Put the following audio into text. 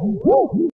Uhul!